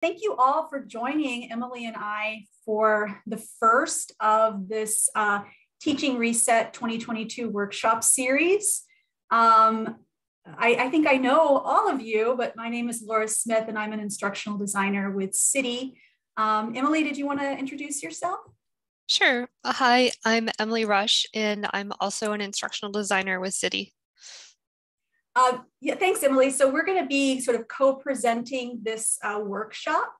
thank you all for joining Emily and I for the first of this uh, Teaching Reset 2022 workshop series. Um, I, I, think I know all of you, but my name is Laura Smith and I'm an instructional designer with CTEI. Um, Emily, did you want to introduce yourself? Sure. Uh, hi, I'm Emily Rush, and I'm also an instructional designer with CTEI. Uh, yeah, thanks, Emily. So we're going to be sort of co-presenting this uh, workshop.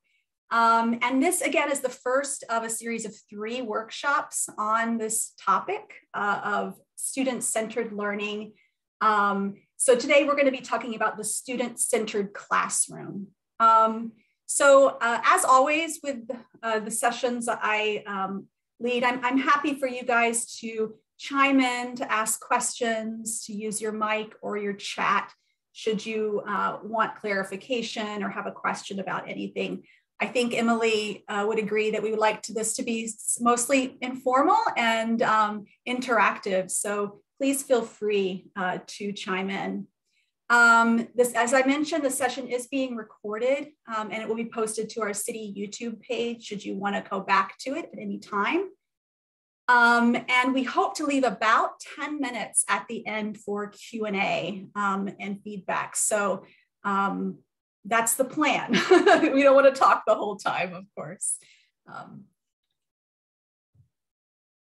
Um, and this, again, is the first of a series of three workshops on this topic uh, of student-centered learning. Um, so today we're going to be talking about the student-centered classroom. Um, so uh, as always with uh, the sessions I um, lead, I'm, I'm happy for you guys to chime in, to ask questions, to use your mic or your chat should you uh, want clarification or have a question about anything. I think Emily uh, would agree that we would like to this to be mostly informal and um, interactive. So please feel free uh, to chime in. Um, this, as I mentioned, the session is being recorded um, and it will be posted to our CTEI YouTube page should you want to go back to it at any time. Um, and we hope to leave about 10 minutes at the end for Q&A um, and feedback. So um, that's the plan. we don't want to talk the whole time, of course. Um,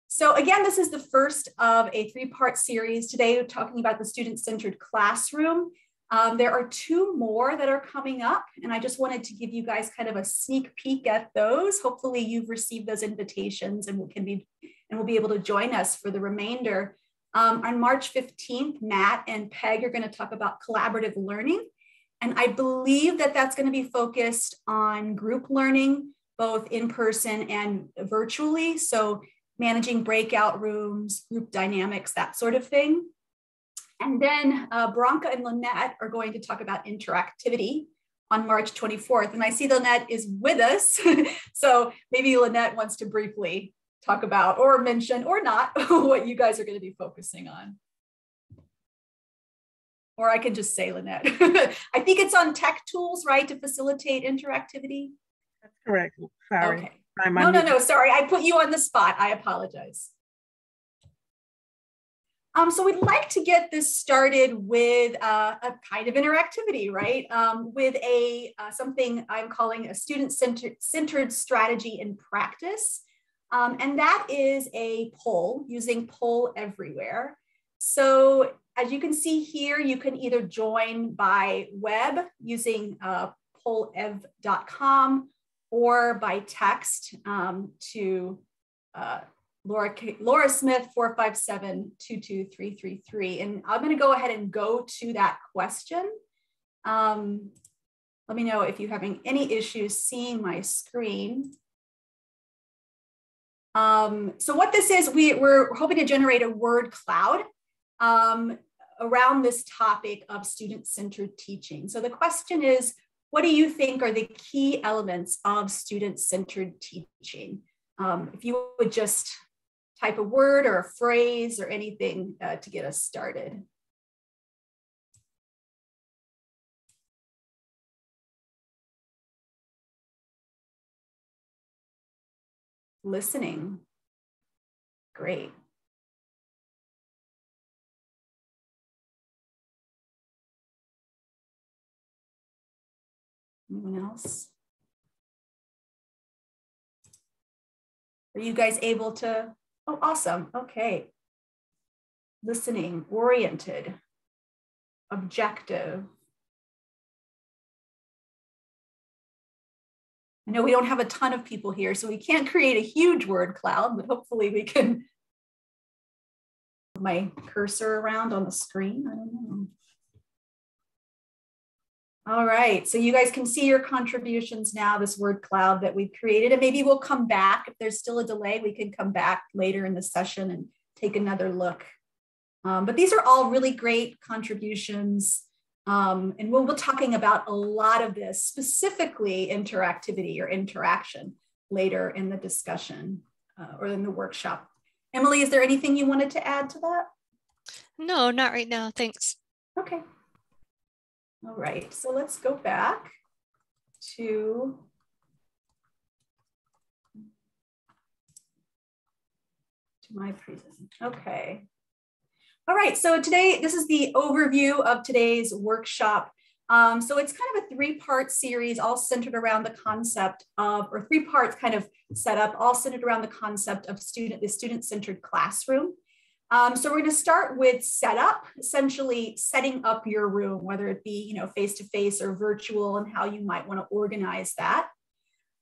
so again, this is the first of a three-part series. Today, talking about the student-centered classroom. Um, there are two more that are coming up, and I just wanted to give you guys kind of a sneak peek at those. Hopefully you've received those invitations and can be and will be able to join us for the remainder. Um, on March 15th, Matt and Peg are going to talk about collaborative learning. And I believe that that's going to be focused on group learning, both in person and virtually. So managing breakout rooms, group dynamics, that sort of thing. And then uh, Branka and Lynette are going to talk about interactivity on March 24th. And I see Lynette is with us. so maybe Lynette wants to briefly talk about or mention or not what you guys are going to be focusing on. Or I can just say Lynette. I think it's on tech tools, right, to facilitate interactivity. That's correct. Sorry. Okay. No, no, no, sorry. I put you on the spot. I apologize. Um, so we'd like to get this started with uh, a kind of interactivity, right? Um, with a uh, something I'm calling a student-centered centered strategy in practice. Um, and that is a poll using poll everywhere. So as you can see here, you can either join by web using uh, pollev.com or by text um, to uh, Laura, Laura Smith 457-22333. And I'm gonna go ahead and go to that question. Um, let me know if you're having any issues seeing my screen. Um, so what this is, we, we're hoping to generate a word cloud um, around this topic of student-centered teaching. So the question is, what do you think are the key elements of student-centered teaching? Um, if you would just type a word or a phrase or anything uh, to get us started. Listening. Great. Anyone else? Are you guys able to? Oh, awesome. Okay. Listening, oriented, objective, I know we don't have a ton of people here, so we can't create a huge word cloud, but hopefully we can my cursor around on the screen. I don't know. All right, so you guys can see your contributions now, this word cloud that we've created, and maybe we'll come back. If there's still a delay, we can come back later in the session and take another look. Um, but these are all really great contributions. Um, and we'll be talking about a lot of this, specifically interactivity or interaction later in the discussion uh, or in the workshop. Emily, is there anything you wanted to add to that? No, not right now. Thanks. Okay. All right, so let's go back to to my presentation. Okay. All right, so today, this is the overview of today's workshop. Um, so it's kind of a three-part series, all centered around the concept of, or three parts kind of set up, all centered around the concept of student, the student-centered classroom. Um, so we're going to start with setup, essentially setting up your room, whether it be you know face-to-face -face or virtual, and how you might want to organize that.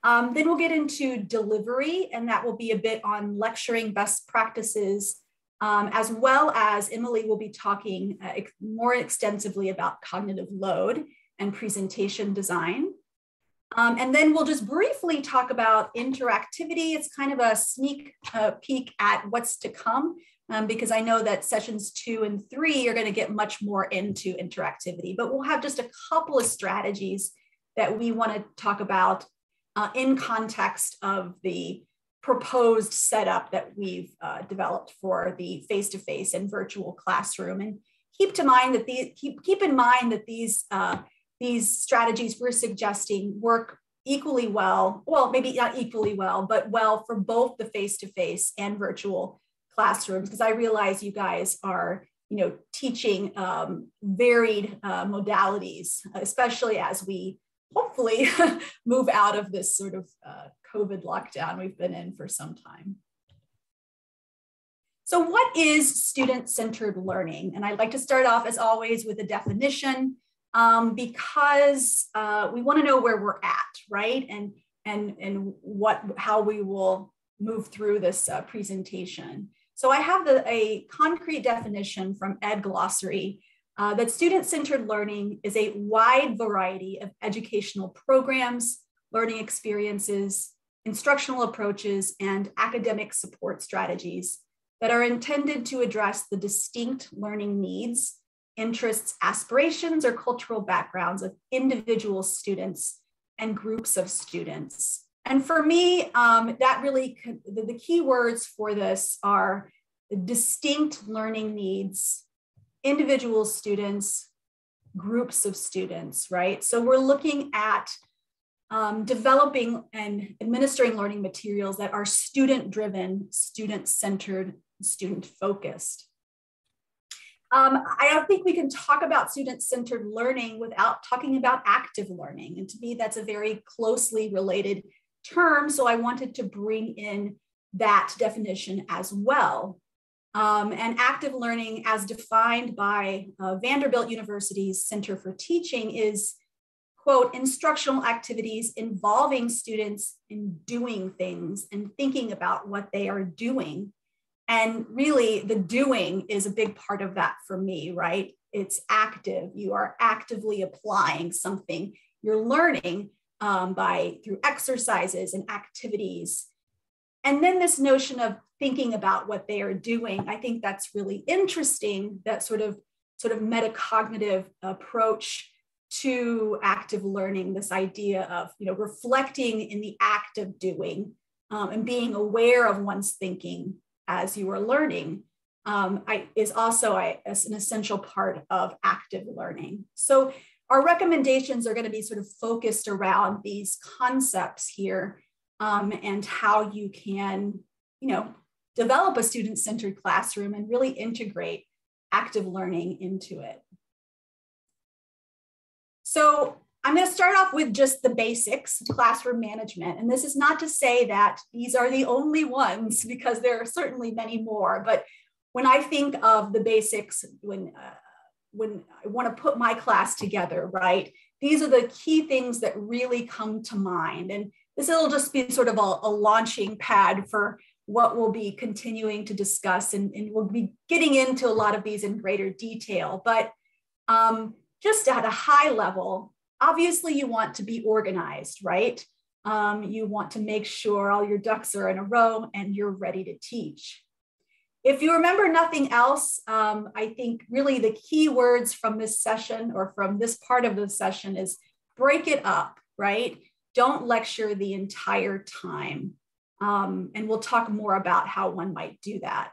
Um, then we'll get into delivery, and that will be a bit on lecturing best practices, um, as well as Emily will be talking uh, ex more extensively about cognitive load and presentation design. Um, and then we'll just briefly talk about interactivity. It's kind of a sneak uh, peek at what's to come, um, because I know that sessions two and three are going to get much more into interactivity, but we'll have just a couple of strategies that we want to talk about uh, in context of the proposed setup that we've uh, developed for the face-to-face and virtual classroom. And keep to mind that these keep keep in mind that these uh, these strategies we're suggesting work equally well. Well, maybe not equally well, but well for both the face-to-face and virtual classrooms. Because I realize you guys are you know teaching um, varied uh, modalities, especially as we hopefully move out of this sort of uh, COVID lockdown we've been in for some time. So what is student-centered learning? And I'd like to start off as always with a definition um, because uh, we wanna know where we're at, right? And, and, and what, how we will move through this uh, presentation. So I have the, a concrete definition from Ed Glossary uh, that student-centered learning is a wide variety of educational programs, learning experiences, instructional approaches, and academic support strategies that are intended to address the distinct learning needs, interests, aspirations, or cultural backgrounds of individual students and groups of students. And for me, um, that really, the, the key words for this are distinct learning needs, individual students, groups of students, right? So we're looking at um, developing and administering learning materials that are student driven, student centered, student focused. Um, I don't think we can talk about student centered learning without talking about active learning. And to me, that's a very closely related term. So I wanted to bring in that definition as well. Um, and active learning, as defined by uh, Vanderbilt University's Center for Teaching, is, quote, instructional activities involving students in doing things and thinking about what they are doing. And really, the doing is a big part of that for me, right? It's active. You are actively applying something you're learning um, by through exercises and activities. And then this notion of thinking about what they are doing. I think that's really interesting, that sort of sort of metacognitive approach to active learning, this idea of you know reflecting in the act of doing um, and being aware of one's thinking as you are learning um, I, is also I, an essential part of active learning. So our recommendations are going to be sort of focused around these concepts here um, and how you can, you know, develop a student-centered classroom and really integrate active learning into it. So I'm going to start off with just the basics, classroom management. And this is not to say that these are the only ones, because there are certainly many more. But when I think of the basics, when, uh, when I want to put my class together, right, these are the key things that really come to mind. And this will just be sort of a, a launching pad for what we'll be continuing to discuss, and, and we'll be getting into a lot of these in greater detail. But um, just at a high level, obviously you want to be organized, right? Um, you want to make sure all your ducks are in a row and you're ready to teach. If you remember nothing else, um, I think really the key words from this session or from this part of the session is break it up, right? Don't lecture the entire time. Um, and we'll talk more about how one might do that.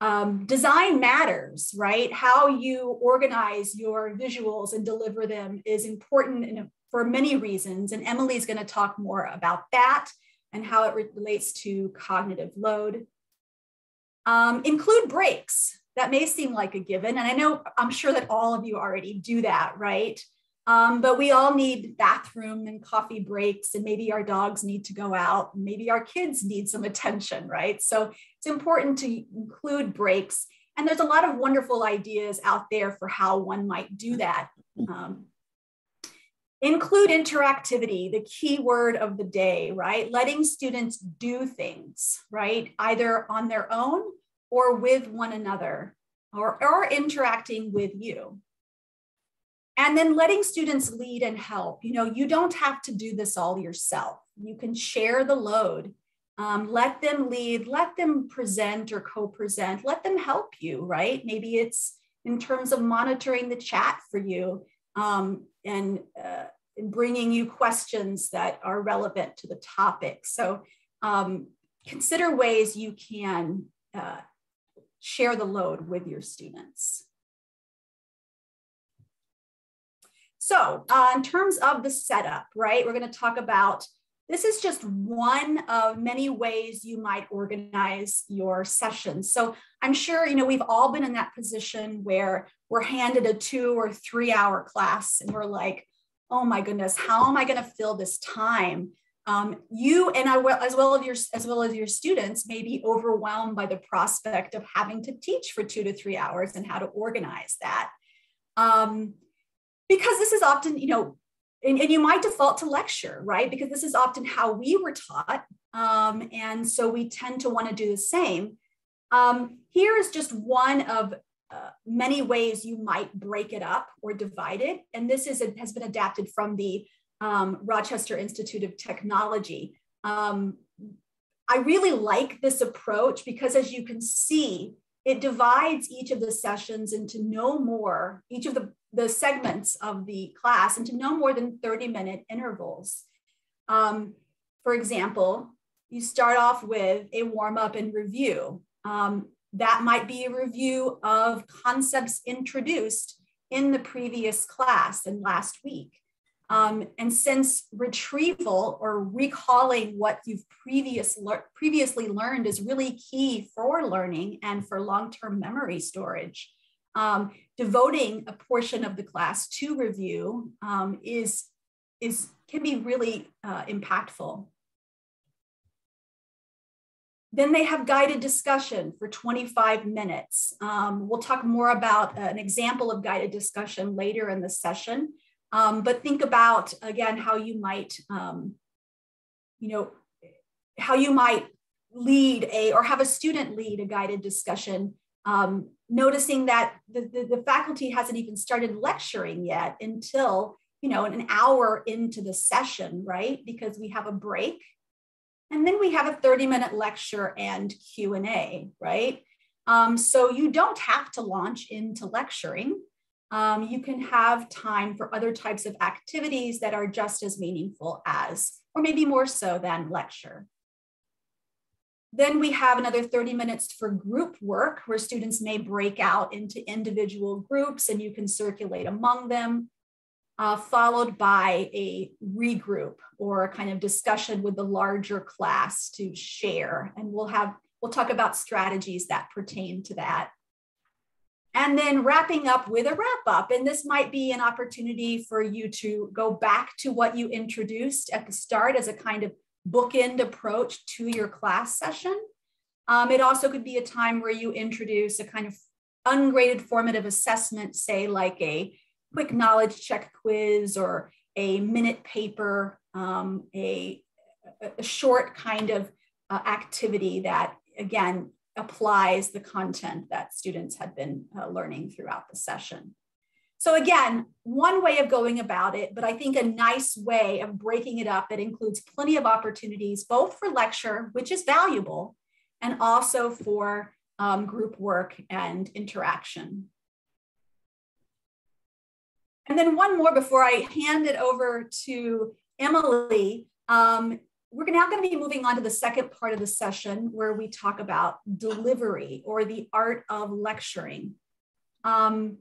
Um, design matters, right? How you organize your visuals and deliver them is important in, for many reasons. And Emily's going to talk more about that and how it re relates to cognitive load. Um, include breaks. That may seem like a given. And I know, I'm sure that all of you already do that, right? Um, but we all need bathroom and coffee breaks, and maybe our dogs need to go out, maybe our kids need some attention, right? So it's important to include breaks. And there's a lot of wonderful ideas out there for how one might do that. Um, include interactivity, the key word of the day, right? Letting students do things, right? Either on their own or with one another or, or interacting with you and then letting students lead and help. You know you don't have to do this all yourself. You can share the load. Um, let them lead let them present or co-present let them help you right? Maybe it's in terms of monitoring the chat for you um, and uh, bringing you questions that are relevant to the topic. So um, consider ways you can uh, share the load with your students So, uh, in terms of the setup, right, we're going to talk about this is just one of many ways you might organize your sessions. So, I'm sure you know we've all been in that position where we're handed a two or three hour class and we're like, oh my goodness, how am I going to fill this time? Um, you and I, as well as your as well as your students, may be overwhelmed by the prospect of having to teach for two to three hours and how to organize that. Um, because this is often, you know, and, and, you might default to lecture, right? Because this is often how we were taught. Um, and so we tend to want to do the same. Um, here is just one of uh, many ways you might break it up or divide it. And this is has been adapted from the um, Rochester Institute of Technology. Um, I really like this approach because as you can see, it divides each of the sessions into no more, each of the the segments of the class into no more than 30 minute intervals. Um, for example, you start off with a warm up and review. Um, that might be a review of concepts introduced in the previous class and last week. Um, and since retrieval or recalling what you've previous le- previously learned is really key for learning and for long term memory storage, um, devoting a portion of the class to review um, is, is, can be really uh, impactful. Then they have guided discussion for 25 minutes. Um, we'll talk more about an example of guided discussion later in the session, um, but think about, again, how you might, um, you know, how you might lead a, or have a student lead a guided discussion um, noticing that the, the, the, faculty hasn't even started lecturing yet until you know an hour into the session right? Because we have a break. And then we have a 30 minute lecture and q&a right? Um, so you don't have to launch into lecturing. Um, you can have time for other types of activities that are just as meaningful as or maybe more so than lecture then we have another 30 minutes for group work where students may break out into individual groups and you can circulate among them, uh, followed by a regroup or a kind of discussion with the larger class to share. And we'll have, we'll talk about strategies that pertain to that. And then wrapping up with a wrap up. And this might be an opportunity for you to go back to what you introduced at the start as a kind of bookend approach to your class session. Um, it also could be a time where you introduce a kind of ungraded formative assessment, say like a quick knowledge check quiz or a minute paper, um, a, a, short kind of uh, activity that, again, applies the content that students had been uh, learning throughout the session. So again, one way of going about it, but I think a nice way of breaking it up that includes plenty of opportunities, both for lecture, which is valuable, and also for um, group work and interaction. And then one more before I hand it over to Emily. Um, we're now going to be moving on to the second part of the session where we talk about delivery or the art of lecturing. Um,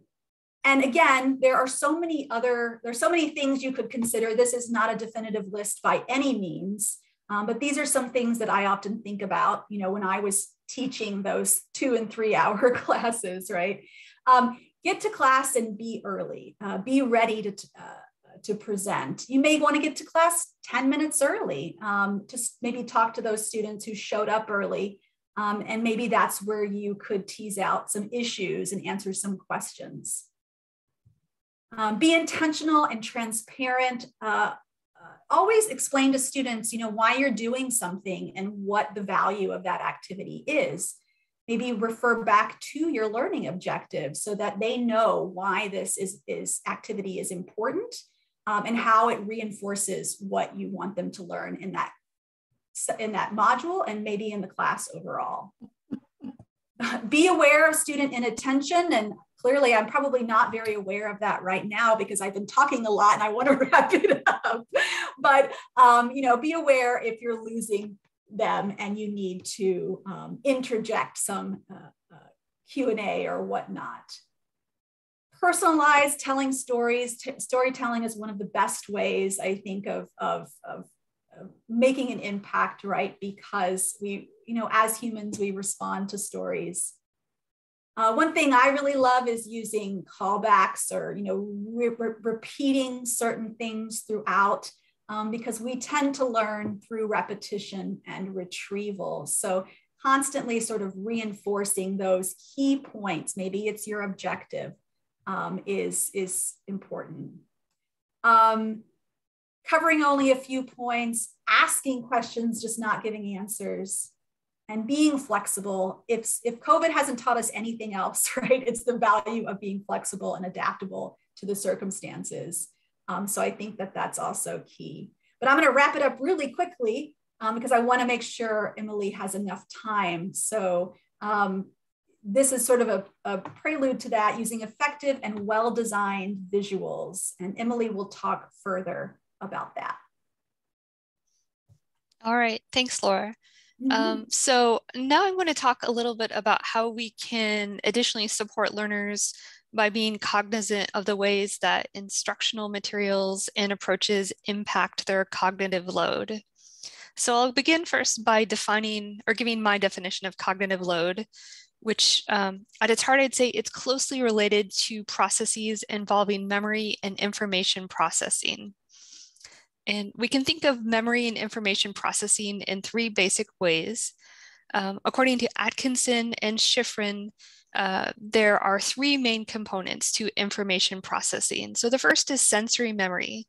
and again, there are so many other, there's so many things you could consider. This is not a definitive list by any means. Um, but these are some things that I often think about, you know, when I was teaching those two and three hour classes, right? Um, get to class and be early, uh, be ready to, uh, to present. You may want to get to class 10 minutes early, um, just maybe talk to those students who showed up early. Um, and maybe that's where you could tease out some issues and answer some questions. Um, be intentional and transparent. Uh, uh, always explain to students, you know, why you're doing something and what the value of that activity is. Maybe refer back to your learning objectives so that they know why this is, is activity is important um, and how it reinforces what you want them to learn in that in that module and maybe in the class overall. Be aware of student inattention and clearly I'm probably not very aware of that right now because I've been talking a lot and I want to wrap it up. But um, you know, be aware if you're losing them and you need to um, interject some uh, uh, Q&A or whatnot. Personalized telling stories, storytelling is one of the best ways I think of, of, of making an impact, right? Because we, you know, as humans, we respond to stories. Uh, one thing I really love is using callbacks or, you know, re re repeating certain things throughout um, because we tend to learn through repetition and retrieval. So constantly sort of reinforcing those key points, maybe it's your objective, um, is, is important. Um, covering only a few points, asking questions, just not giving answers, and being flexible. If, if COVID hasn't taught us anything else, right, it's the value of being flexible and adaptable to the circumstances. Um, so I think that that's also key. But I'm going to wrap it up really quickly um, because I want to make sure Emily has enough time. So um, this is sort of a, a, prelude to that using effective and well-designed visuals. And Emily will talk further about that. All right, thanks, Laura. Mm -hmm. um, so now I'm going to talk a little bit about how we can additionally support learners by being cognizant of the ways that instructional materials and approaches impact their cognitive load. So I'll begin first by defining or giving my definition of cognitive load, which um, at its heart, I'd say it's closely related to processes involving memory and information processing. And we can think of memory and information processing in three basic ways. Um, according to Atkinson and Shiffrin, uh, there are three main components to information processing. So the first is sensory memory,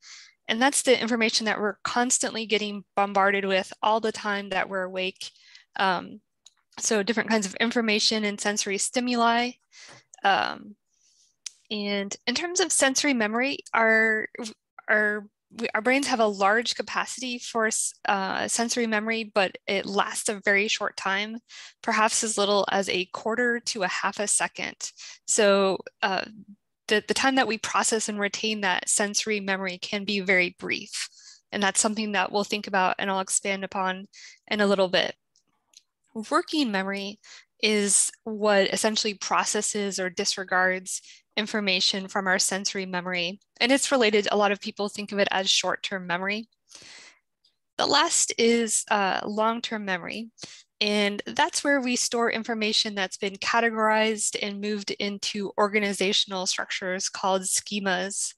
and that's the information that we're constantly getting bombarded with all the time that we're awake. Um, so different kinds of information and sensory stimuli. Um, and in terms of sensory memory, our, our we, our brains have a large capacity for uh, sensory memory, but it lasts a very short time, perhaps as little as a quarter to a half a second. So uh, the, the time that we process and retain that sensory memory can be very brief. And that's something that we'll think about and I'll expand upon in a little bit. Working memory is what essentially processes or disregards information from our sensory memory. And it's related, a lot of people think of it as short-term memory. The last is uh, long-term memory. And that's where we store information that's been categorized and moved into organizational structures called schemas.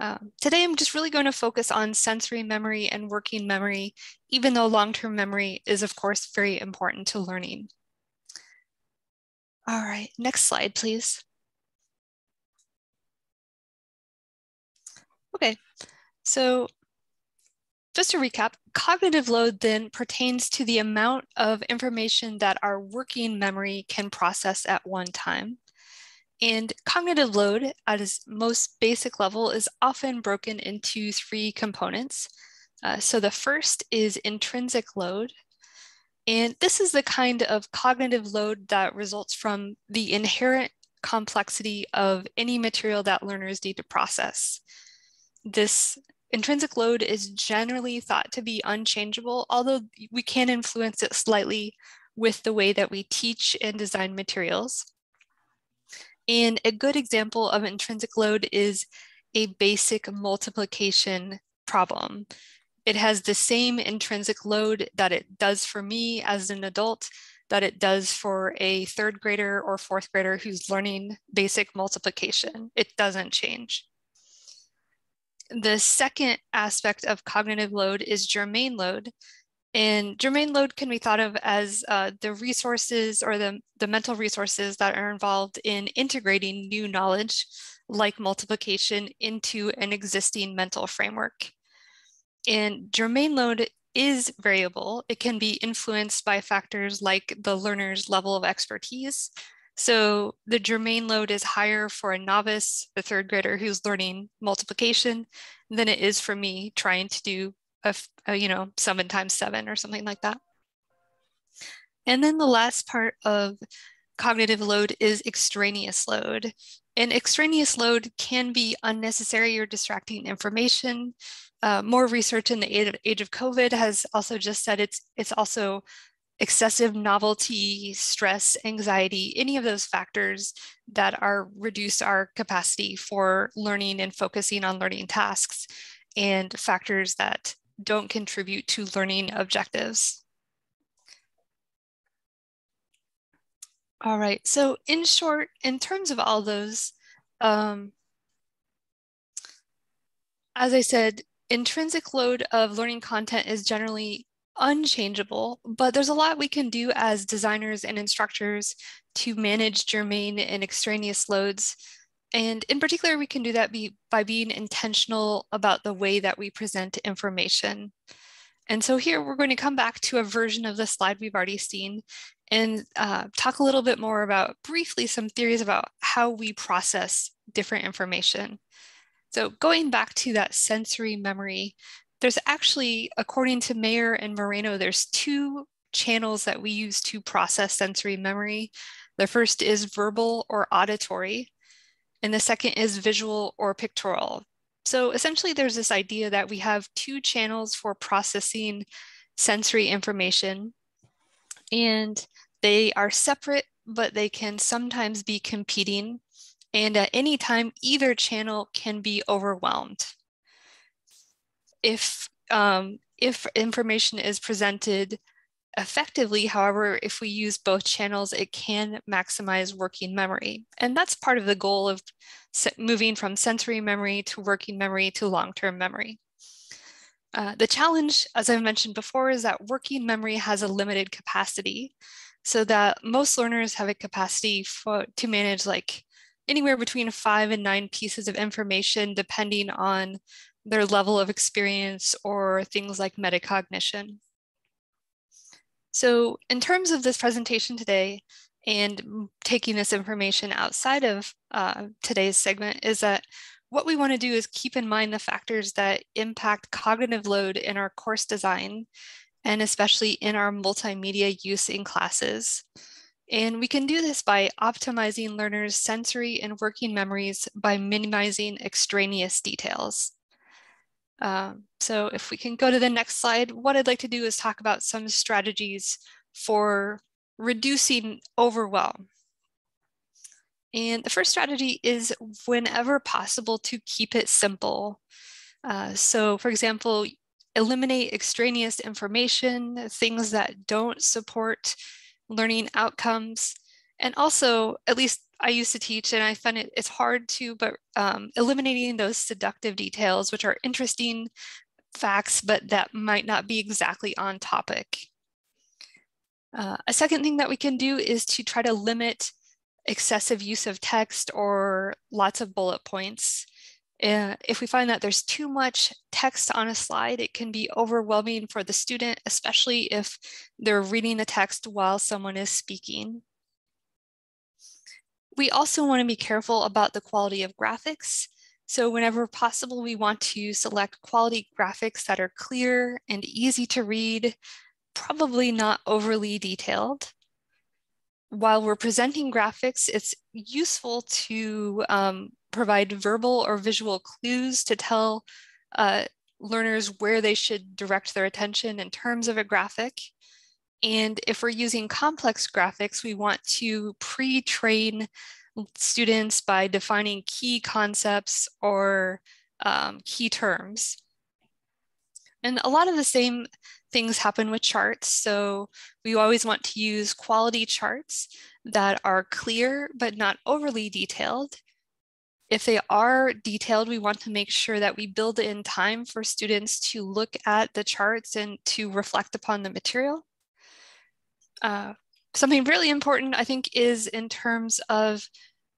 Um, today, I'm just really going to focus on sensory memory and working memory, even though long-term memory is, of course, very important to learning. All right, next slide, please. Okay, so just to recap, cognitive load then pertains to the amount of information that our working memory can process at one time. And cognitive load at its most basic level is often broken into three components. Uh, so the first is intrinsic load. And this is the kind of cognitive load that results from the inherent complexity of any material that learners need to process. This intrinsic load is generally thought to be unchangeable, although we can influence it slightly with the way that we teach and design materials. And a good example of intrinsic load is a basic multiplication problem. it has the same intrinsic load that it does for me as an adult that it does for a third grader or fourth grader who's learning basic multiplication. It doesn't change. The second aspect of cognitive load is germane load. And germane load can be thought of as uh, the resources or the, the mental resources that are involved in integrating new knowledge like multiplication into an existing mental framework. And germane load is variable. It can be influenced by factors like the learner's level of expertise. So the germane load is higher for a novice, the third grader who's learning multiplication, than it is for me trying to do a, a you know, seven times seven or something like that. And then the last part of cognitive load is extraneous load. And extraneous load can be unnecessary or distracting information uh, more research in the age of, age of COVID has also just said it's it's also excessive novelty, stress, anxiety, any of those factors that are reduce our capacity for learning and focusing on learning tasks and factors that don't contribute to learning objectives. All right, so in short, in terms of all those, um, as I said, intrinsic load of learning content is generally unchangeable, but there's a lot we can do as designers and instructors to manage germane and extraneous loads. And in particular, we can do that be, by being intentional about the way that we present information. And so here we're going to come back to a version of the slide we've already seen and uh, talk a little bit more about briefly some theories about how we process different information. So going back to that sensory memory, there's actually, according to Mayer and Moreno, there's two channels that we use to process sensory memory. The first is verbal or auditory, and the second is visual or pictorial. So essentially there's this idea that we have two channels for processing sensory information and they are separate, but they can sometimes be competing and at any time, either channel can be overwhelmed. If, um, if information is presented effectively, however, if we use both channels, it can maximize working memory. And that's part of the goal of moving from sensory memory to working memory to long-term memory. Uh, the challenge, as I mentioned before, is that working memory has a limited capacity so that most learners have a capacity for, to manage like anywhere between five and nine pieces of information, depending on their level of experience or things like metacognition. So in terms of this presentation today, and taking this information outside of uh, today's segment is that what we want to do is keep in mind the factors that impact cognitive load in our course design, and especially in our multimedia use in classes. And we can do this by optimizing learners' sensory and working memories by minimizing extraneous details. Um, so if we can go to the next slide, what I'd like to do is talk about some strategies for reducing overwhelm. And the first strategy is whenever possible to keep it simple. Uh, so for example, eliminate extraneous information, things that don't support learning outcomes. And also, at least I used to teach and I find it, it's hard to, but um, eliminating those seductive details, which are interesting facts, but that might not be exactly on topic. Uh, a second thing that we can do is to try to limit excessive use of text or lots of bullet points. Uh, if we find that there's too much text on a slide, it can be overwhelming for the student, especially if they're reading the text while someone is speaking. We also want to be careful about the quality of graphics. So whenever possible, we want to select quality graphics that are clear and easy to read, probably not overly detailed while we're presenting graphics, it's useful to um, provide verbal or visual clues to tell uh, learners where they should direct their attention in terms of a graphic. And if we're using complex graphics, we want to pre-train students by defining key concepts or um, key terms. And a lot of the same things happen with charts. So we always want to use quality charts that are clear but not overly detailed. If they are detailed, we want to make sure that we build in time for students to look at the charts and to reflect upon the material. Uh, something really important, I think, is in terms of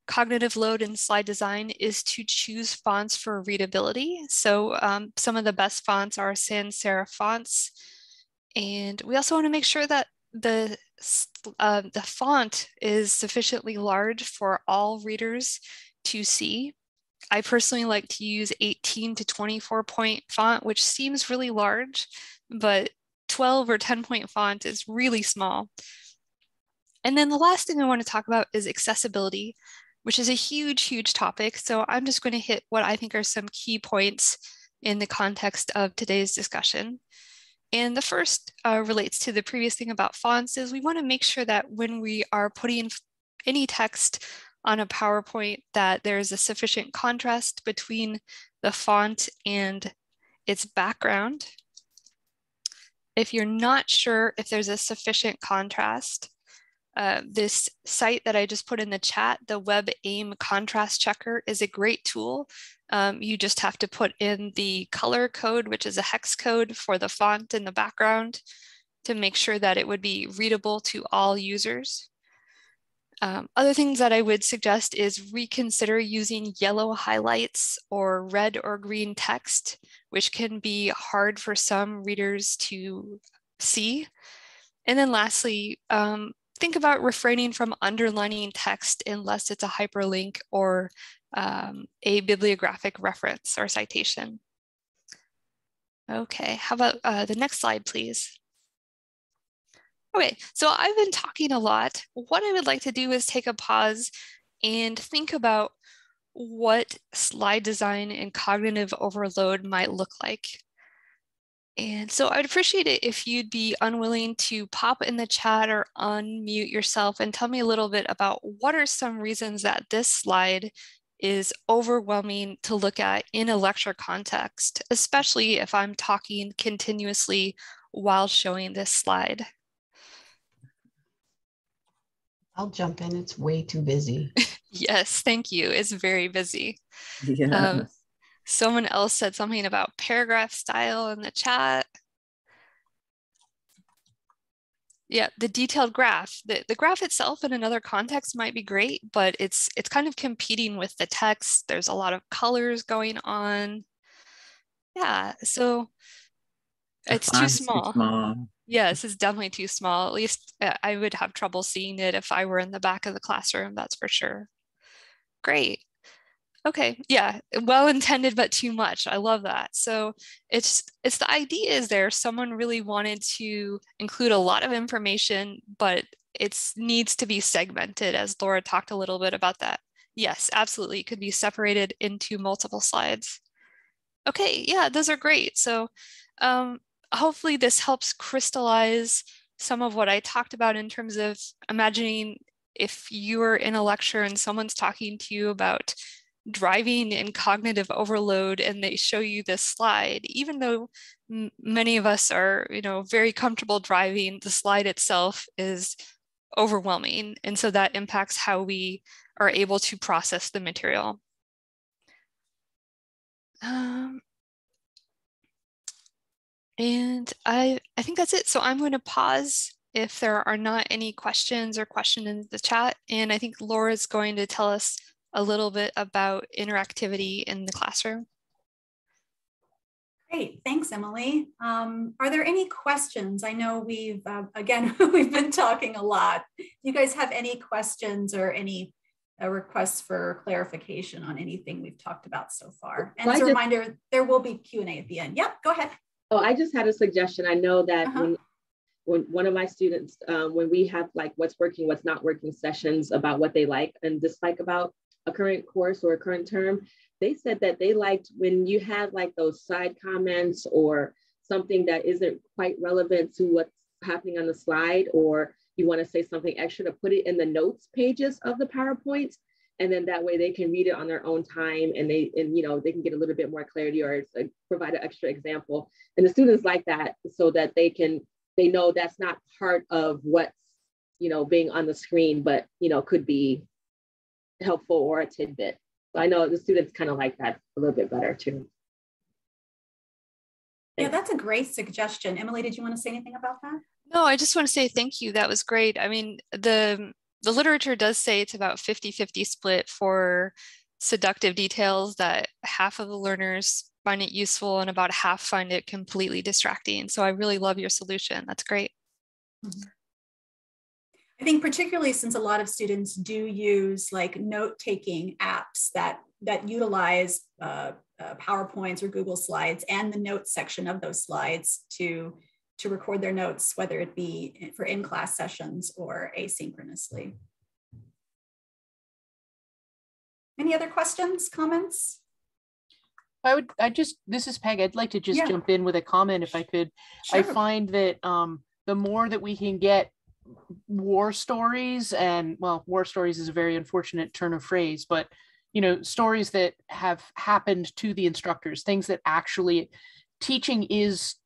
cognitive load in slide design is to choose fonts for readability. So um, some of the best fonts are sans serif fonts. And we also want to make sure that the, uh, the font is sufficiently large for all readers to see. I personally like to use 18 to 24 point font, which seems really large, but 12 or 10 point font is really small. And then the last thing I want to talk about is accessibility which is a huge, huge topic. So I'm just going to hit what I think are some key points in the context of today's discussion. And the first uh, relates to the previous thing about fonts is we want to make sure that when we are putting any text on a PowerPoint that there's a sufficient contrast between the font and its background. If you're not sure if there's a sufficient contrast, uh, this site that I just put in the chat, the Web AIM contrast checker is a great tool. Um, you just have to put in the color code, which is a hex code for the font in the background to make sure that it would be readable to all users. Um, other things that I would suggest is reconsider using yellow highlights or red or green text, which can be hard for some readers to see. And then lastly, um, think about refraining from underlining text unless it's a hyperlink or um, a bibliographic reference or citation. Okay, how about uh, the next slide, please? Okay, so I've been talking a lot. What I would like to do is take a pause and think about what slide design and cognitive overload might look like. And so I'd appreciate it if you'd be unwilling to pop in the chat or unmute yourself and tell me a little bit about what are some reasons that this slide is overwhelming to look at in a lecture context, especially if I'm talking continuously while showing this slide. I'll jump in. It's way too busy. yes, thank you. It's very busy. Yeah. Um, Someone else said something about paragraph style in the chat. Yeah, the detailed graph. The, the graph itself in another context might be great, but it's it's kind of competing with the text. There's a lot of colors going on. Yeah, so it's too small. too small. Yes, it's definitely too small. At least uh, I would have trouble seeing it if I were in the back of the classroom, that's for sure. Great. Okay, yeah, well intended but too much. I love that. So it's it's the idea is there someone really wanted to include a lot of information, but it needs to be segmented as Laura talked a little bit about that. Yes, absolutely. It could be separated into multiple slides. Okay, yeah, those are great. So um, hopefully this helps crystallize some of what I talked about in terms of imagining if you're in a lecture and someone's talking to you about driving in cognitive overload and they show you this slide even though many of us are you know very comfortable driving the slide itself is overwhelming and so that impacts how we are able to process the material um, and I, I think that's it. So I'm going to pause if there are not any questions or question in the chat. And I think Laura's going to tell us a little bit about interactivity in the classroom. Great, thanks, Emily. Um, are there any questions? I know we've, uh, again, we've been talking a lot. Do you guys have any questions or any uh, requests for clarification on anything we've talked about so far? And well, as a just, reminder, there will be Q&A at the end. Yep, go ahead. Oh, I just had a suggestion. I know that uh -huh. when, when one of my students, um, when we have like what's working, what's not working sessions about what they like and dislike about a current course or a current term, they said that they liked when you had like those side comments or something that isn't quite relevant to what's happening on the slide, or you want to say something extra to put it in the notes pages of the PowerPoint. and then that way they can read it on their own time and they and you know they can get a little bit more clarity or provide an extra example and the students like that so that they can they know that's not part of what's you know being on the screen but you know could be helpful or a tidbit. So i know the students kind of like that a little bit better too. Yeah that's a great suggestion. Emily did you want to say anything about that? No i just want to say thank you. That was great. I mean the the literature does say it's about 50 50 split for seductive details that half of the learners find it useful and about half find it completely distracting. So I really love your solution. That's great. Mm-hmm. I think particularly since a lot of students do use like note-taking apps that that utilize uh, uh, PowerPoints or Google Slides and the notes section of those slides to to record their notes, whether it be for in-class sessions or asynchronously. Any other questions, comments? I would, I just, this is Peg. I'd like to just yeah. jump in with a comment if I could. Sure. I find that um, the more that we can get war stories and well, war stories is a very unfortunate turn of phrase, but you know, stories that have happened to the instructors, things that actually teaching is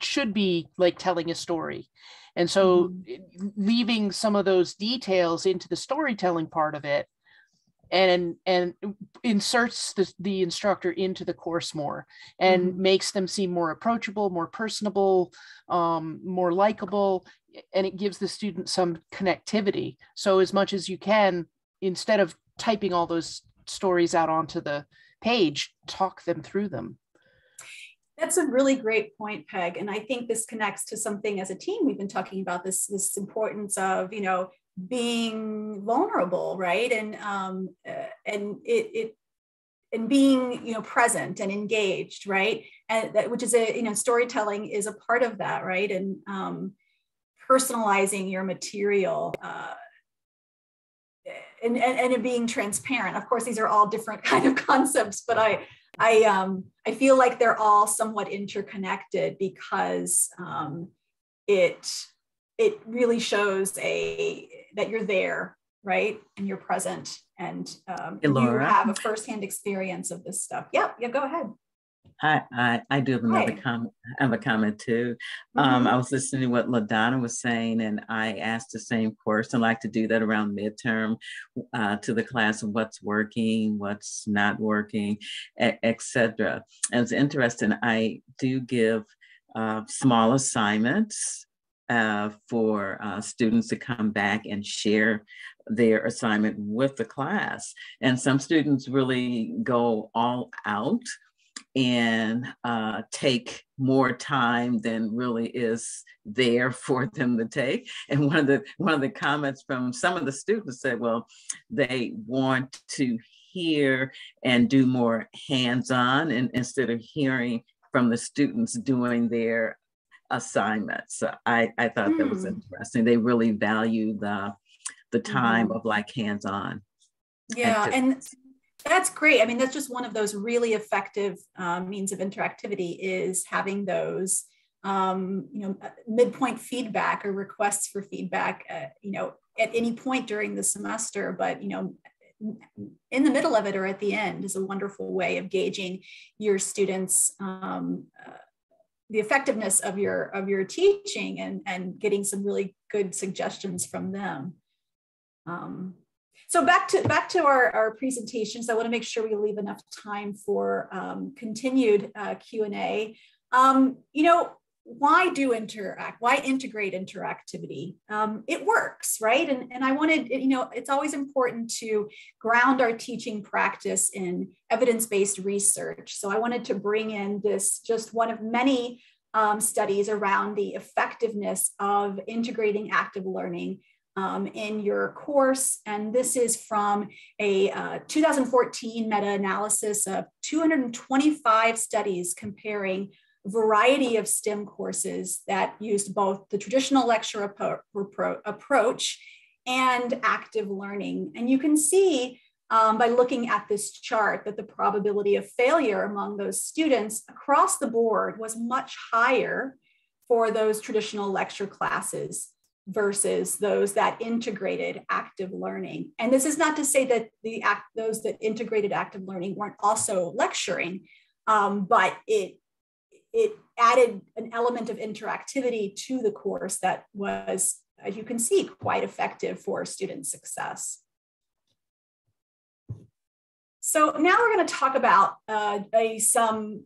should be like telling a story. And so mm-hmm. leaving some of those details into the storytelling part of it and and inserts the, the instructor into the course more and mm-hmm. makes them seem more approachable more personable um, more likable and it gives the student some connectivity so as much as you can instead of typing all those stories out onto the page talk them through them that's a really great point, Peg. And I think this connects to something as a team we've been talking about this, this importance of, you know, being vulnerable, right? And um, uh, and it, it and being you know present and engaged, right? And that which is a you know storytelling is a part of that, right? And um, personalizing your material. Uh, and, and, and being transparent. Of course, these are all different kind of concepts, but I I um, I feel like they're all somewhat interconnected because um, it it really shows a that you're there, right, and you're present, and um, hey, you have a firsthand experience of this stuff. Yeah, yeah. Go ahead. I, I, I do have another Hi. comment. I have a comment too. Um, mm-hmm. Um, I was listening to what LaDonna was saying, and I asked the same question. I like to do that around midterm uh, to the class of what's working, what's not working, etc. And it's interesting. I do give uh, small assignments uh, for uh, students to come back and share their assignment with the class. And some students really go all out and uh, take more time than really is there for them to take. And one of the one of the comments from some of the students said, well, they want to hear and do more hands-on and instead of hearing from the students doing their assignments. So I, I thought mm. that was hmm. interesting. They really value the the time mm. of like hands-on. Yeah, activities. and that's great. I mean, that's just one of those really effective um, means of interactivity is having those, um, you know, midpoint feedback or requests for feedback, uh, you know, at any point during the semester, but, you know, in the middle of it or at the end is a wonderful way of gauging your students' um, uh, the effectiveness of your of your teaching and and getting some really good suggestions from them. Um, so back to back to our, our presentations. I want to make sure we leave enough time for um, continued uh, Q and A. Um, you know, why do interact? Why integrate interactivity? Um, it works, right? And, and I wanted, you know, it's always important to ground our teaching practice in evidence-based research. So I wanted to bring in this just one of many um, studies around the effectiveness of integrating active learning um, in your course. And this is from a uh, 2014 meta-analysis of 225 studies comparing variety of STEM courses that used both the traditional lecture approach and active learning. And you can see um, by looking at this chart that the probability of failure among those students across the board was much higher for those traditional lecture classes versus those that integrated active learning. And this is not to say that the act, those that integrated active learning weren't also lecturing, um, but it, it added an element of interactivity to the course that was, as you can see, quite effective for student success. So now we're going to talk about uh, a, some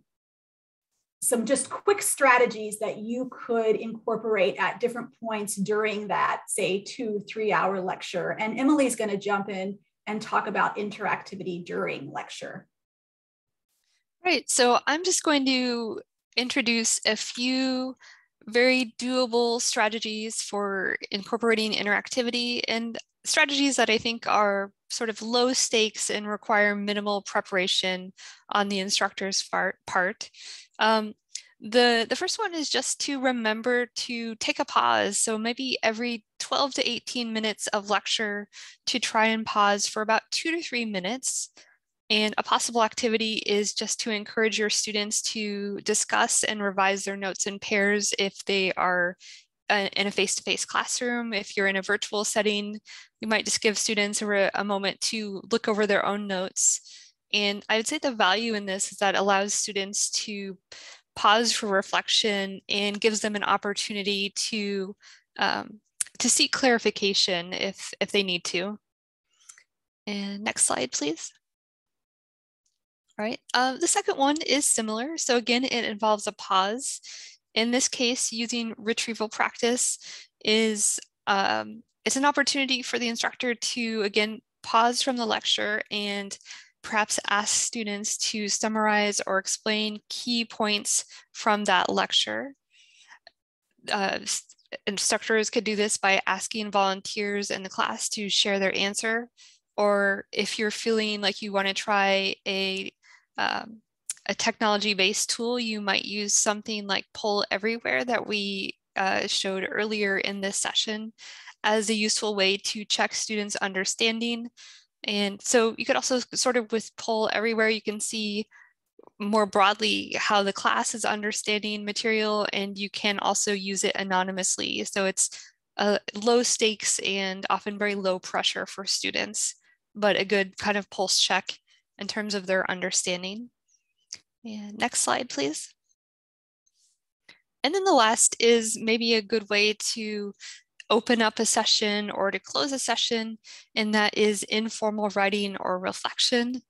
some just quick strategies that you could incorporate at different points during that, say, two, three hour lecture. And Emily's going to jump in and talk about interactivity during lecture. Right. So I'm just going to introduce a few very doable strategies for incorporating interactivity and strategies that I think are sort of low stakes and require minimal preparation on the instructor's part. Um, the, the first one is just to remember to take a pause. So maybe every 12 to 18 minutes of lecture to try and pause for about two to three minutes. And a possible activity is just to encourage your students to discuss and revise their notes in pairs if they are uh, in a face-to-face -face classroom. If you're in a virtual setting, you might just give students a, a moment to look over their own notes. And I would say the value in this is that allows students to pause for reflection and gives them an opportunity to um, to seek clarification if if they need to. And next slide, please. All right, uh, the second one is similar. So again, it involves a pause. In this case, using retrieval practice is um, it's an opportunity for the instructor to again pause from the lecture and perhaps ask students to summarize or explain key points from that lecture. Uh, instructors could do this by asking volunteers in the class to share their answer. Or if you're feeling like you want to try a, um, a technology-based tool, you might use something like Poll Everywhere that we uh, showed earlier in this session as a useful way to check students' understanding and so you could also sort of with poll everywhere, you can see more broadly how the class is understanding material and you can also use it anonymously. So it's a low stakes and often very low pressure for students, but a good kind of pulse check in terms of their understanding. And next slide, please. And then the last is maybe a good way to open up a session or to close a session, and that is informal writing or reflection.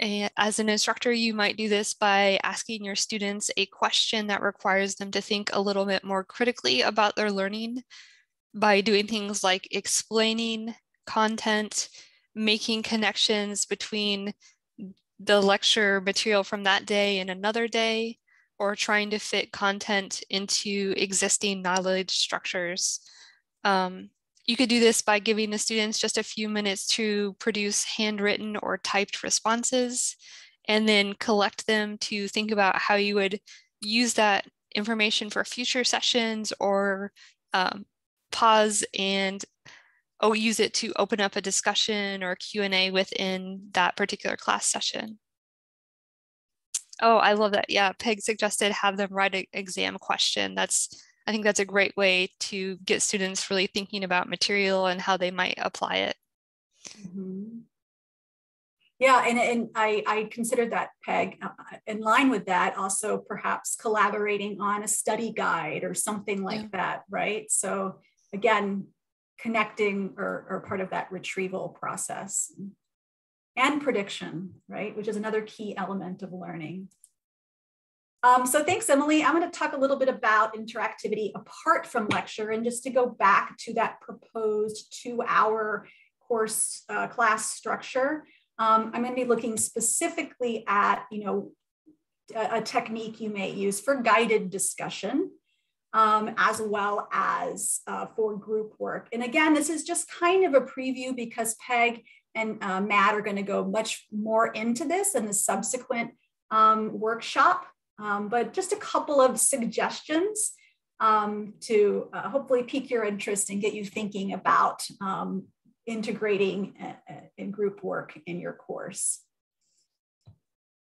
And as an instructor, you might do this by asking your students a question that requires them to think a little bit more critically about their learning by doing things like explaining content, making connections between the lecture material from that day and another day, or trying to fit content into existing knowledge structures. Um, you could do this by giving the students just a few minutes to produce handwritten or typed responses and then collect them to think about how you would use that information for future sessions or um, pause and oh, use it to open up a discussion or Q&A within that particular class session. Oh, I love that. Yeah, Peg suggested have them write an exam question. That's, I think that's a great way to get students really thinking about material and how they might apply it. Mm -hmm. Yeah, and, and I, I considered that, Peg. Uh, in line with that, also perhaps collaborating on a study guide or something like yeah. that, right? So again, connecting or, or part of that retrieval process and prediction, right? Which is another key element of learning. Um, so thanks, Emily. I'm going to talk a little bit about interactivity apart from lecture and just to go back to that proposed two hour course uh, class structure. Um, I'm going to be looking specifically at, you know, a, a technique you may use for guided discussion, um, as well as uh, for group work. And again, this is just kind of a preview because Peg and uh, Matt are going to go much more into this in the subsequent um, workshop, um, but just a couple of suggestions um, to uh, hopefully pique your interest and get you thinking about um, integrating uh, uh, in group work in your course.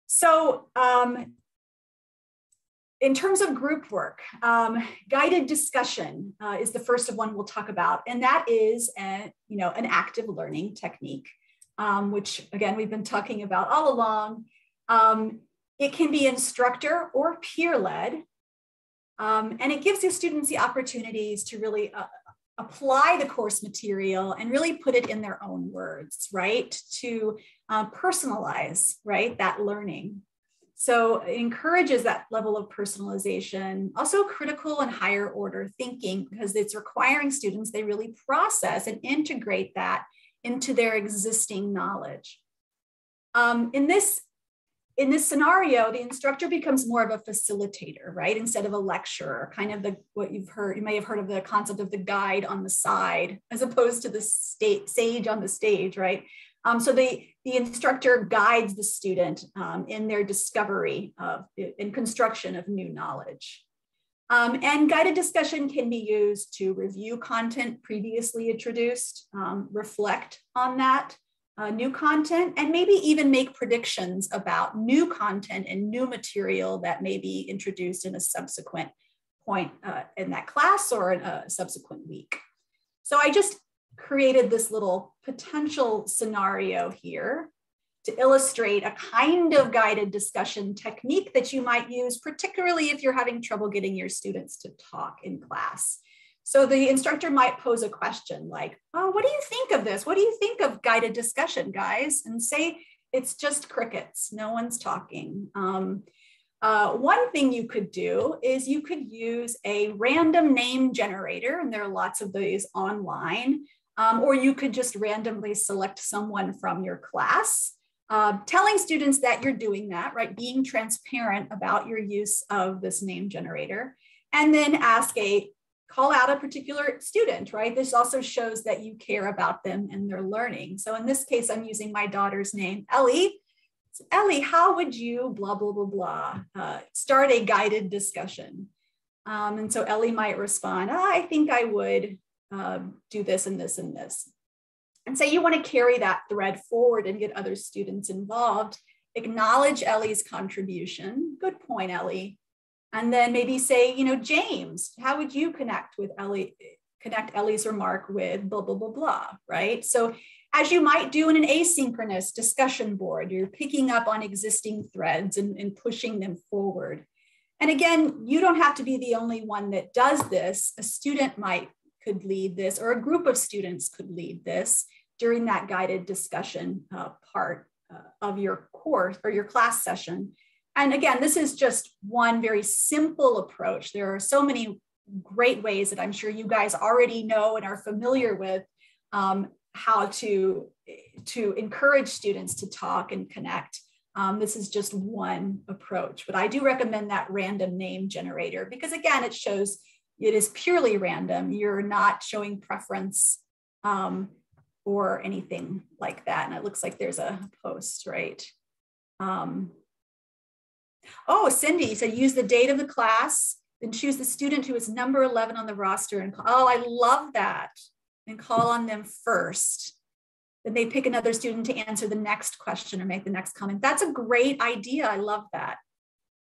So um, in terms of group work, um, guided discussion uh, is the first of one we'll talk about, and that is a, you know an active learning technique, um, which again we've been talking about all along. Um, it can be instructor or peer led, um, and it gives the students the opportunities to really uh, apply the course material and really put it in their own words, right? To uh, personalize, right, that learning. So it encourages that level of personalization, also critical and higher order thinking, because it's requiring students, they really process and integrate that into their existing knowledge. Um, in this in this scenario, the instructor becomes more of a facilitator, right? Instead of a lecturer, kind of the what you've heard, you may have heard of the concept of the guide on the side, as opposed to the state sage on the stage, right? Um, so the, the instructor guides the student um, in their discovery of in construction of new knowledge. Um, and guided discussion can be used to review content previously introduced, um, reflect on that uh, new content, and maybe even make predictions about new content and new material that may be introduced in a subsequent point uh, in that class or in a subsequent week. So I just created this little potential scenario here to illustrate a kind of guided discussion technique that you might use, particularly if you're having trouble getting your students to talk in class. So the instructor might pose a question like, oh, what do you think of this? What do you think of guided discussion, guys? And say, it's just crickets, no one's talking. Um, uh, one thing you could do is you could use a random name generator, and there are lots of these online, um, or you could just randomly select someone from your class. Uh, telling students that you're doing that, right? Being transparent about your use of this name generator. And then ask a, call out a particular student, right? This also shows that you care about them and their learning. So in this case, I'm using my daughter's name, Ellie. So Ellie, how would you blah, blah, blah, blah, uh, start a guided discussion? Um, and so Ellie might respond, oh, I think I would um, do this and this and this. And say you want to carry that thread forward and get other students involved. Acknowledge Ellie's contribution. Good point, Ellie. And then maybe say, you know, James, how would you connect with Ellie, connect Ellie's remark with blah, blah, blah, blah, right? So as you might do in an asynchronous discussion board, you're picking up on existing threads and, and pushing them forward. And again, you don't have to be the only one that does this. A student might could lead this, or a group of students could lead this during that guided discussion uh, part uh, of your course or your class session. And again, this is just one very simple approach. There are so many great ways that I'm sure you guys already know and are familiar with um, how to, to encourage students to talk and connect. Um, this is just one approach, but I do recommend that random name generator because again, it shows it is purely random. You're not showing preference um, or anything like that. And it looks like there's a post, right? Um, oh, Cindy said use the date of the class, then choose the student who is number 11 on the roster. And call, oh, I love that. And call on them first. Then they pick another student to answer the next question or make the next comment. That's a great idea. I love that.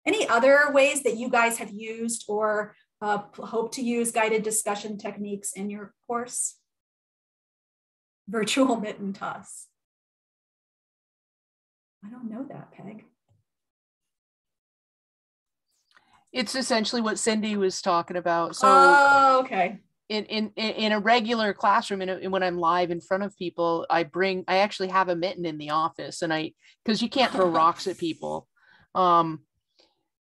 Any other ways that you guys have used or uh, hope to use guided discussion techniques in your course. Virtual mitten toss. I don't know that, Peg. It's essentially what Cindy was talking about. So, oh, okay. In, in in a regular classroom and when i'm live in front of people i bring i actually have a mitten in the office and i because you can't throw rocks at people um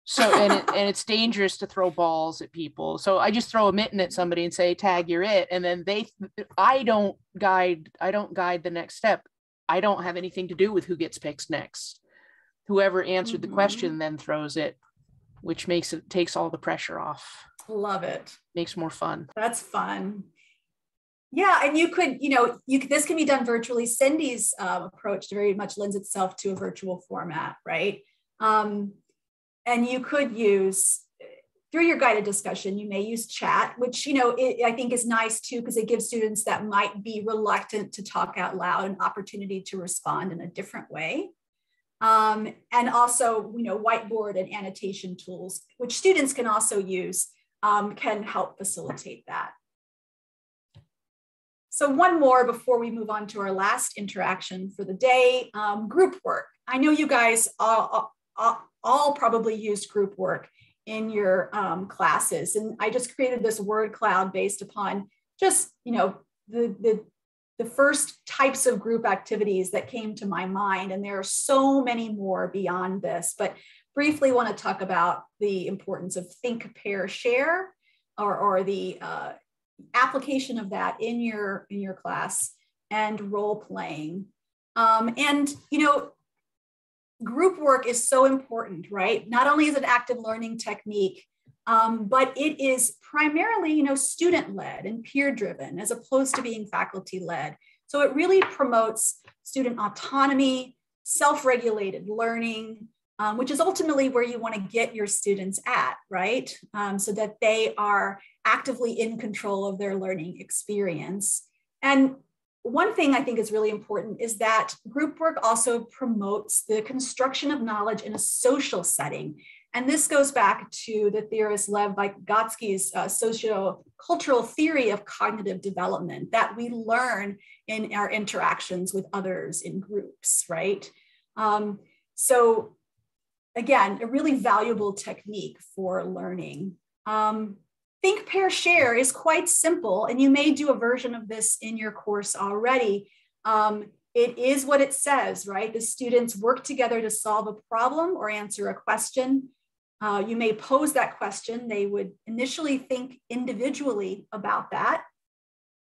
so and it, and it's dangerous to throw balls at people. So I just throw a mitten at somebody and say, "Tag, you're it." And then they, I don't guide. I don't guide the next step. I don't have anything to do with who gets picked next. Whoever answered mm-hmm. the question then throws it, which makes it takes all the pressure off. Love it. Makes more fun. That's fun. Yeah, and you could, you know, you could, this can be done virtually. Cindy's uh, approach very much lends itself to a virtual format, right? Um, and you could use through your guided discussion you may use chat which you know it, i think is nice too because it gives students that might be reluctant to talk out loud an opportunity to respond in a different way Um, and also, you know, whiteboard and annotation tools, which students can also use, um, can help facilitate that. So one more before we move on to our last interaction for the day, um, group work. I know you guys all, all, all, probably used group work in your um, classes. And I just created this word cloud based upon just, you know, the, the, the first types of group activities that came to my mind. And there are so many more beyond this, but briefly want to talk about the importance of think, pair, share, or, or the uh, application of that in your in your class and role playing um, and you know group work is so important right not only is it active learning technique um, but it is primarily you know student led and peer driven as opposed to being faculty led so it really promotes student autonomy self-regulated learning um, which is ultimately where you want to get your students at, right? Um, so that they are actively in control of their learning experience. And one thing I think is really important is that group work also promotes the construction of knowledge in a social setting. And this goes back to the theorist Lev Vygotsky's uh, socio-cultural theory of cognitive development that we learn in our interactions with others in groups, right? Um, so again, a really valuable technique for learning. Um, think, pair, share is quite simple, and you may do a version of this in your course already. Um, it is what it says, right? The students work together to solve a problem or answer a question. Uh, you may pose that question. They would initially think individually about that.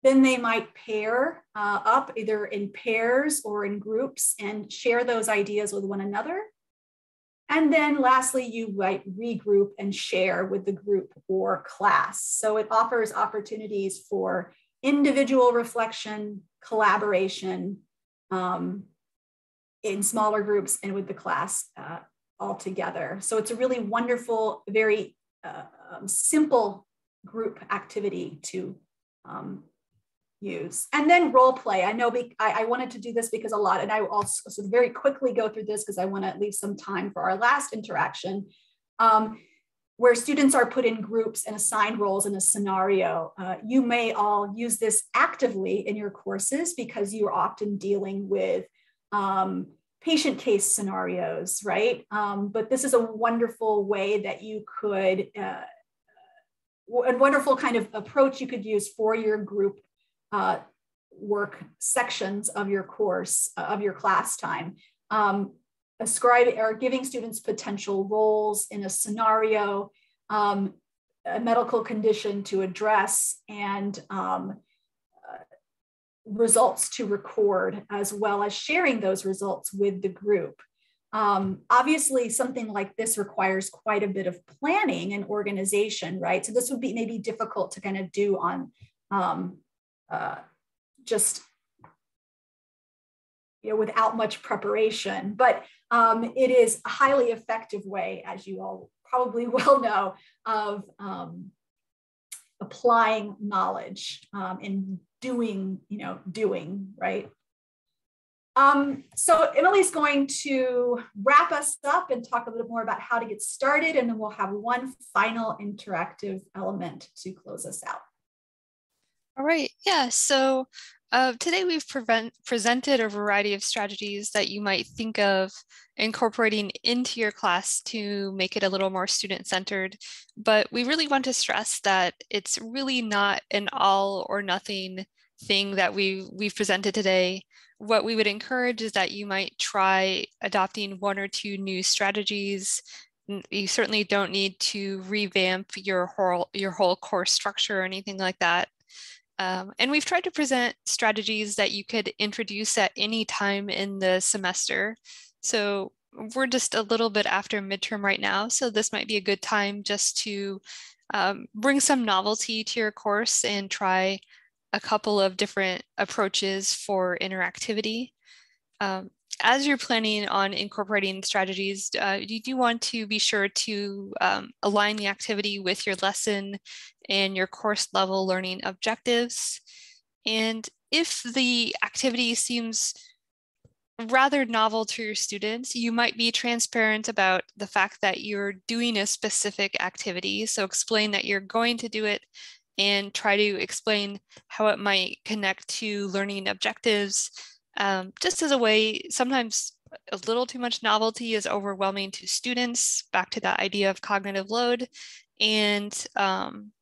Then they might pair uh, up either in pairs or in groups and share those ideas with one another. And then lastly, you might regroup and share with the group or class. So it offers opportunities for individual reflection, collaboration um, in smaller groups and with the class uh, all together. So it's a really wonderful, very uh, um, simple group activity to um, use. And then role play. I know be, I, I, wanted to do this because a lot, and I will also of very quickly go through this because I want to leave some time for our last interaction, um, where students are put in groups and assigned roles in a scenario. Uh, you may all use this actively in your courses because you are often dealing with um, patient case scenarios, right? Um, but this is a wonderful way that you could, uh, a wonderful kind of approach you could use for your group uh, work sections of your course, uh, of your class time. Um, ascribing or giving students potential roles in a scenario, um, a medical condition to address, and um, uh, results to record, as well as sharing those results with the group. Um, obviously, something like this requires quite a bit of planning and organization, right? So this would be maybe difficult to kind of do on um, uh, just you know without much preparation but um, it is a highly effective way as you all probably well know of um, applying knowledge um, and doing you know doing right um, so Emily's going to wrap us up and talk a little more about how to get started, and then we'll have one final interactive element to close us out. All right, yeah, so uh, today we've prevent, presented a variety of strategies that you might think of incorporating into your class to make it a little more student-centered, but we really want to stress that it's really not an all or nothing thing that we, we've presented today. What we would encourage is that you might try adopting one or two new strategies you certainly don't need to revamp your whole your whole course structure or anything like that um, and we've tried to present strategies that you could introduce at any time in the semester. So we're just a little bit after midterm right now. So this might be a good time just to um, bring some novelty to your course and try a couple of different approaches for interactivity. Um, as you're planning on incorporating strategies, uh, you do want to be sure to um, align the activity with your lesson and your course level learning objectives. And if the activity seems rather novel to your students, you might be transparent about the fact that you're doing a specific activity. So explain that you're going to do it and try to explain how it might connect to learning objectives. Um, just as a way, sometimes a little too much novelty is overwhelming to students, back to that idea of cognitive load. And um,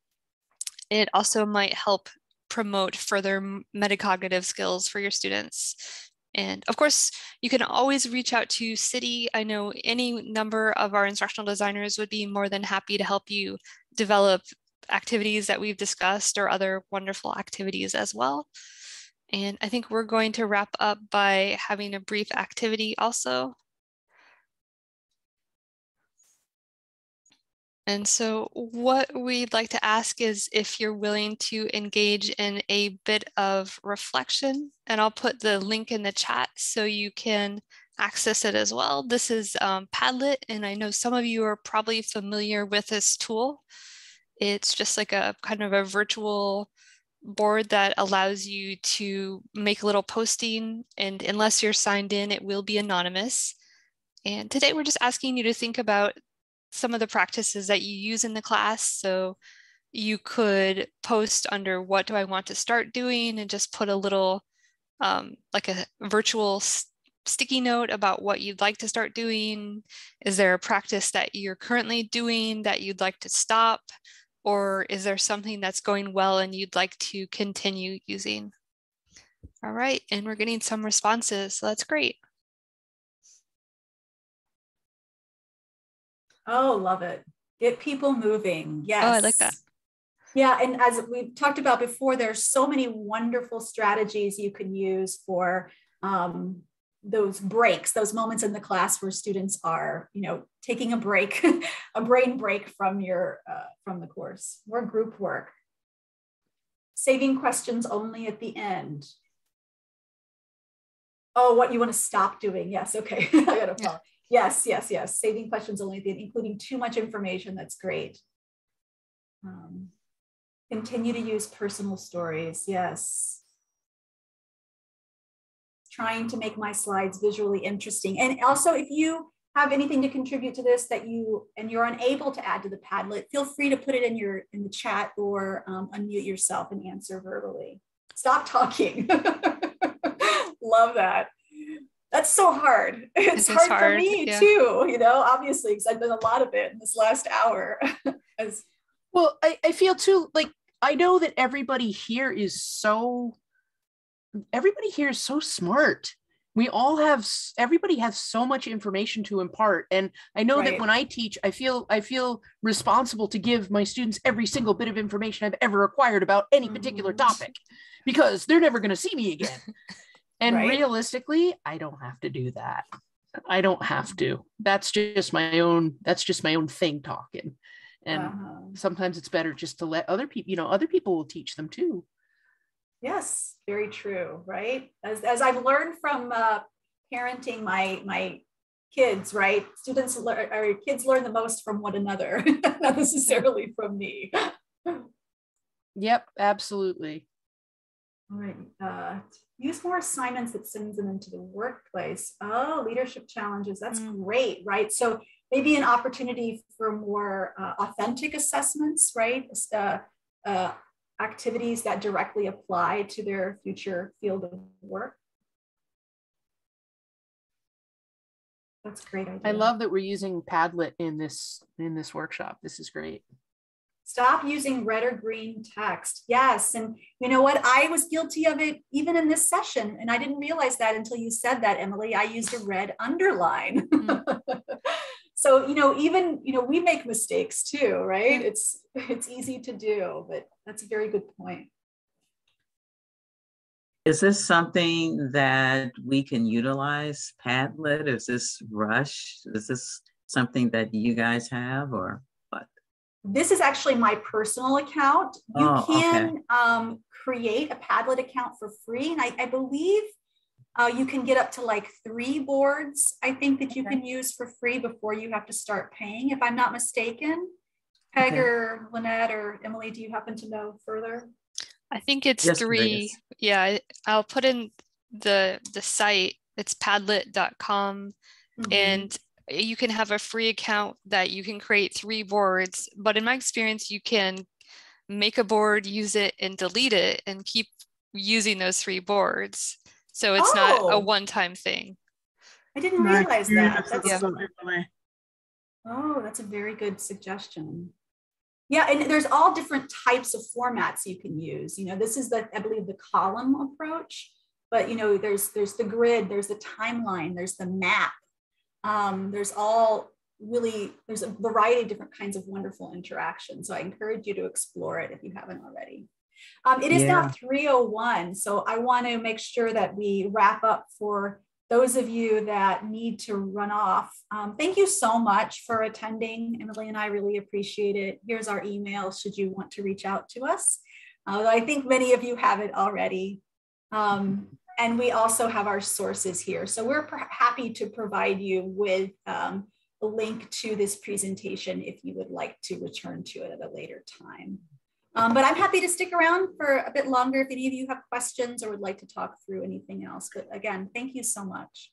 it also might help promote further metacognitive skills for your students. And of course, you can always reach out to CTEI. I know any number of our instructional designers would be more than happy to help you develop activities that we've discussed or other wonderful activities as well. And I think we're going to wrap up by having a brief activity also. And so what we'd like to ask is if you're willing to engage in a bit of reflection, and I'll put the link in the chat so you can access it as well. This is um, Padlet, and I know some of you are probably familiar with this tool. It's just like a kind of a virtual board that allows you to make a little posting, and unless you're signed in, it will be anonymous. And today we're just asking you to think about some of the practices that you use in the class. So you could post under what do I want to start doing and just put a little um, like a virtual st sticky note about what you'd like to start doing. Is there a practice that you're currently doing that you'd like to stop? Or is there something that's going well and you'd like to continue using? All right, and we're getting some responses, so that's great. Oh, love it. Get people moving. Yes. Oh, I like that. Yeah, and as we've talked about before, there's so many wonderful strategies you can use for um, those breaks, those moments in the class where students are, you know, taking a break, a brain break from your uh, from the course. More group work. Saving questions only at the end. Oh, what you want to stop doing? Yes, okay. I gotta follow. Yes, yes, yes. Saving questions only, at the end, including too much information. That's great. Um, continue to use personal stories. Yes. Trying to make my slides visually interesting. And also, if you have anything to contribute to this that you and you're unable to add to the Padlet, feel free to put it in your in the chat or um, unmute yourself and answer verbally. Stop talking. Love that that's so hard. It's, hard, hard, for me yeah. too, you know, obviously, because I've done a lot of it in this last hour. As well, I, I feel too like I know that everybody here is so everybody here is so smart. We all have everybody has so much information to impart. And I know right. that when I teach, I feel I feel responsible to give my students every single bit of information I've ever acquired about any particular mm-hmm. topic because they're never going to see me again. And right? realistically, I don't have to do that. I don't have to. That's just my own, that's just my own thing talking. And uh-huh. sometimes it's better just to let other people, you know, other people will teach them too. Yes, very true, right? As, as I've learned from uh, parenting my my kids, right? Students learn or kids learn the most from one another, not necessarily from me. yep, absolutely. All right. Uh, use more assignments that sends them into the workplace. Oh, leadership challenges. That's mm. great, right? So maybe an opportunity for more uh, authentic assessments, right? Uh, uh, activities that directly apply to their future field of work. That's great idea. I love that we're using Padlet in this in this workshop. This is great. Stop using red or green text. Yes. And you know what? I was guilty of it even in this session. And I didn't realize that until you said that, Emily. I used a red underline. Mm. so, you know, even, you know, we make mistakes too, right? It's it's easy to do, but that's a very good point. Is this something that we can utilize, Padlet? Is this Rush? Is this something that you guys have or? What this is actually my personal account. You oh, can okay. um, create a Padlet account for free. And I, I believe uh, you can get up to like three boards, I think, that you okay. can use for free before you have to start paying, if I'm not mistaken. Peg okay. or Lynette or Emily, do you happen to know further? I think it's yes, three. Yeah, I'll put in the the site It's padlet.com. Mm-hmm. And you can have a free account that you can create three boards. But in my experience, you can make a board, use it, and delete it and keep using those three boards. So it's oh. not a oh. one time thing. I didn't realize that. That's, yeah. Oh, that's a very good suggestion. Yeah, and there's all different types of formats you can use. You know, this is the, I believe, the column approach, but you know, there's there's the grid, there's the timeline, there's the map. Um, there's all really, there's a variety of different kinds of wonderful interactions. So I encourage you to explore it if you haven't already. Um, it is yeah. now 301, so I want to make sure that we wrap up for those of you that need to run off, um, thank you so much for attending. Emily and I really appreciate it. Here's our email should you want to reach out to us. Although I think many of you have it already. Um, and we also have our sources here. So we're happy to provide you with um, a link to this presentation if you would like to return to it at a later time. Um, but I'm happy to stick around for a bit longer if any of you have questions or would like to talk through anything else. But again, thank you so much.